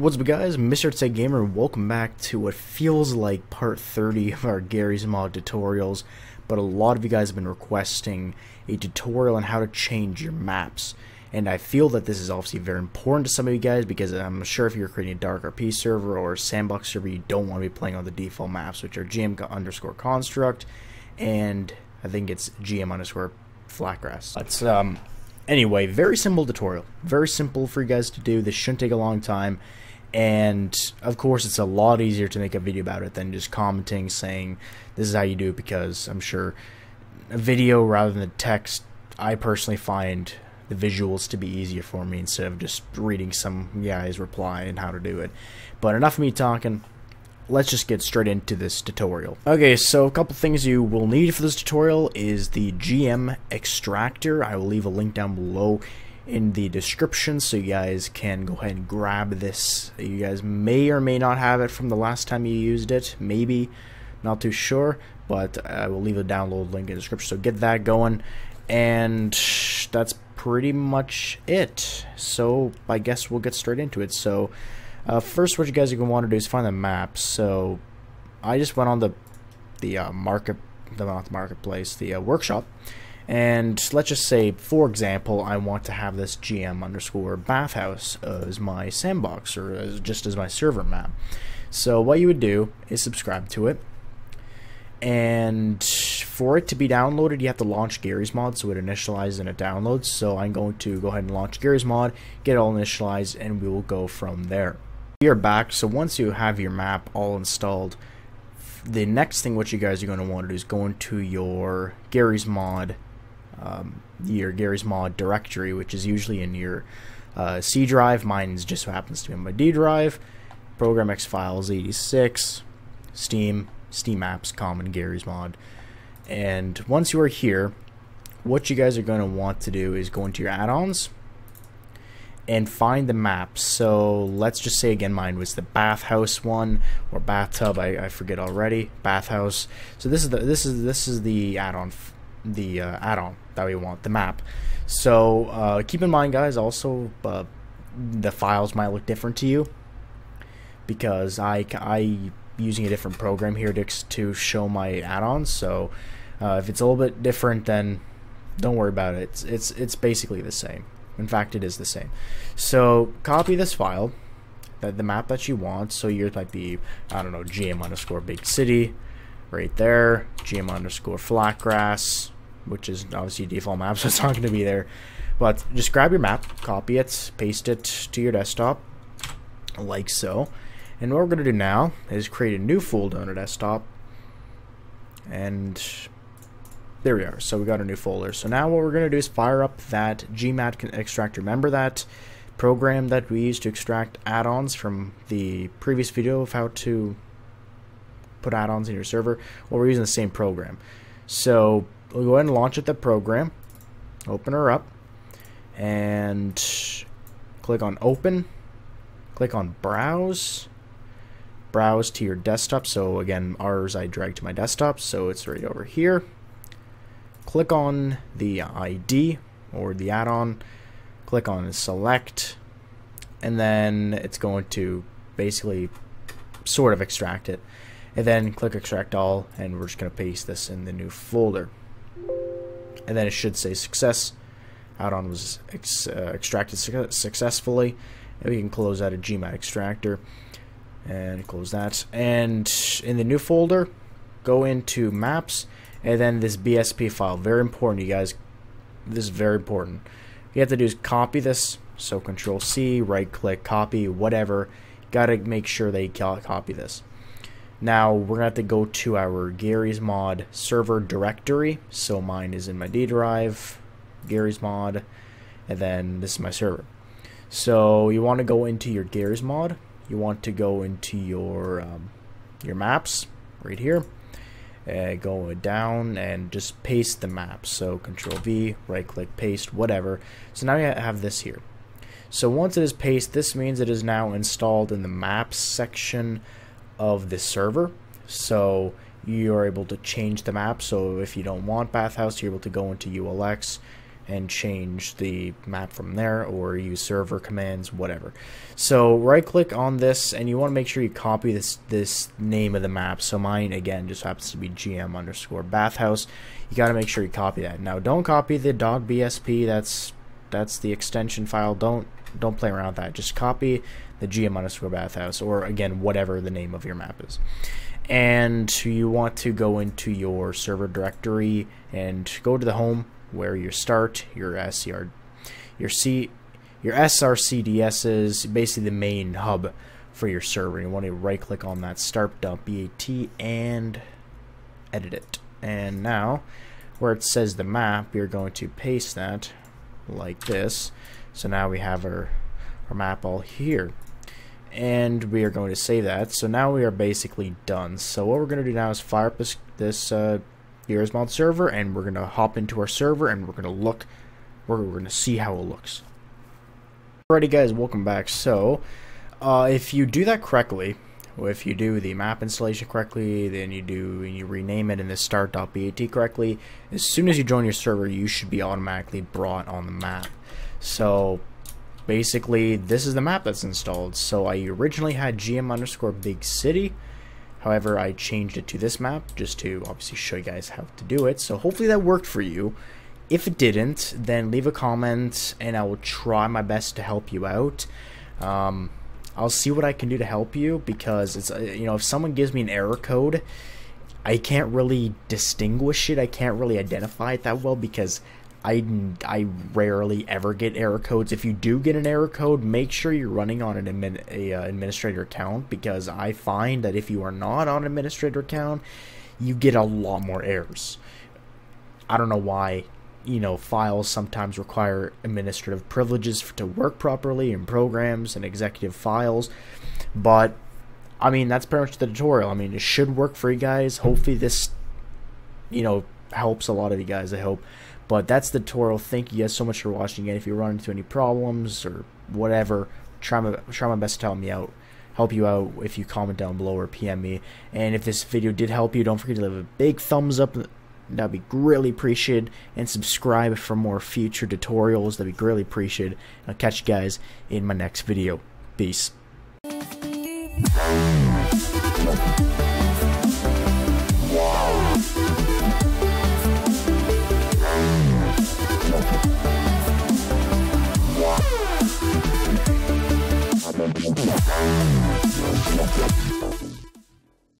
What's up guys, Mr. Tech Gamer, welcome back to what feels like part 30 of our Garry's Mod tutorials, but a lot of you guys have been requesting a tutorial on how to change your maps, and I feel that this is obviously very important to some of you guys because I'm sure if you're creating a Dark RP server or a Sandbox server, you don't want to be playing on the default maps, which are GM underscore construct, and I think it's GM underscore flatgrass. But um, anyway, very simple tutorial, very simple for you guys to do, this shouldn't take a long time, and of course it's a lot easier to make a video about it than just commenting saying this is how you do it because I'm sure a video rather than the text I personally find the visuals to be easier for me instead of just reading some guy's reply and how to do it. But enough of me talking. Let's just get straight into this tutorial. Okay so a couple things you will need for this tutorial is the GM extractor. I will leave a link down below in the description so you guys can go ahead and grab this. You guys may or may not have it from the last time you used it. Maybe. Not too sure. But I will leave a download link in the description. So get that going. And that's pretty much it. So I guess we'll get straight into it. So uh, first what you guys are going to want to do is find the map. So I just went on the the uh, market, the marketplace, the uh, workshop and let's just say, for example, I want to have this GM underscore bathhouse as my sandbox or as, just as my server map. So what you would do is subscribe to it. And for it to be downloaded, you have to launch Garry's Mod so it initializes and it downloads. So I'm going to go ahead and launch Garry's Mod, get it all initialized, and we will go from there. We are back. So once you have your map all installed, the next thing what you guys are going to want to do is go into your Garry's Mod um, your Garry's Mod directory, which is usually in your uh, C drive. Mine just so happens to be in my D drive. Program X Files 86, Steam, Steam Apps, Common, Garry's Mod. And once you are here, what you guys are going to want to do is go into your add-ons and find the map. So let's just say again, mine was the bathhouse one or bathtub. I, I forget already. Bathhouse. So this is the this is this is the add-on the uh, add-on that we want, the map. So uh, keep in mind, guys, also uh, the files might look different to you because I I using a different program here to to show my add-ons. So uh, if it's a little bit different, then don't worry about it. It's it's it's basically the same. In fact, it is the same. So copy this file, that the map that you want. So yours might be I don't know GM underscore big city, right there. GM underscore flatgrass which is obviously default map, so it's not going to be there. But just grab your map, copy it, paste it to your desktop, like so. And what we're going to do now is create a new folder on our desktop. And there we are. So we got a new folder. So now what we're going to do is fire up that Gmad can extractor. Remember that program that we used to extract add-ons from the previous video of how to put add-ons in your server? Well, we're using the same program. So we'll go ahead and launch at the program. Open her up. And click on open. Click on browse. Browse to your desktop. So again, ours I drag to my desktop. So it's right over here. Click on the ID or the add-on. Click on select. And then it's going to basically sort of extract it. And then click extract all and we're just going to paste this in the new folder and then it should say success. Add-on was ex uh, extracted su successfully. And we can close out a Gmad extractor and close that. And in the new folder, go into maps and then this BSP file. Very important, you guys. This is very important. You have to do is copy this. So Control C, right click, copy, whatever. Got to make sure they copy this. Now we're to have to go to our Garry's Mod server directory. So mine is in my D drive, Garry's Mod, and then this is my server. So you want to go into your Garry's Mod. You want to go into your um, your maps right here. Uh, go down and just paste the map. So Control V, right click, paste, whatever. So now you have this here. So once it is pasted, this means it is now installed in the maps section of the server. So you're able to change the map. So if you don't want Bathhouse, you're able to go into ULX and change the map from there or use server commands whatever so right click on this and you want to make sure you copy this this name of the map so mine again just happens to be gm underscore bathhouse you got to make sure you copy that now don't copy the dog .bsp that's that's the extension file don't don't play around with that just copy the gm underscore bathhouse or again whatever the name of your map is and you want to go into your server directory and go to the home where your start, your SCR, your C, your SRCDS is basically the main hub for your server. You want to right click on that start.bat and edit it. And now, where it says the map, you're going to paste that like this. So now we have our, our map all here. And we are going to save that. So now we are basically done. So what we're going to do now is fire up this, this uh, the server, and we're gonna hop into our server, and we're gonna look, we're, we're gonna see how it looks. Alrighty, guys, welcome back. So, uh, if you do that correctly, if you do the map installation correctly, then you do and you rename it in the start.bat correctly, as soon as you join your server, you should be automatically brought on the map. So basically, this is the map that's installed. So I originally had GM underscore big city. However, I changed it to this map just to obviously show you guys how to do it. So hopefully that worked for you. If it didn't, then leave a comment and I will try my best to help you out. Um, I'll see what I can do to help you because it's uh, you know if someone gives me an error code, I can't really distinguish it. I can't really identify it that well because I, I rarely ever get error codes. If you do get an error code, make sure you're running on an admin, a, uh, administrator account because I find that if you are not on an administrator account, you get a lot more errors. I don't know why, you know, files sometimes require administrative privileges to work properly in programs and executive files, but I mean, that's pretty much the tutorial. I mean, it should work for you guys. Hopefully this, you know, helps a lot of you guys, I hope. But that's the tutorial. Thank you guys so much for watching. If you run into any problems or whatever, try my, try my best to help me out. Help you out if you comment down below or PM me. And if this video did help you, don't forget to leave a big thumbs up. That'd be greatly appreciated. And subscribe for more future tutorials. That'd be greatly appreciated. I'll catch you guys in my next video. Peace.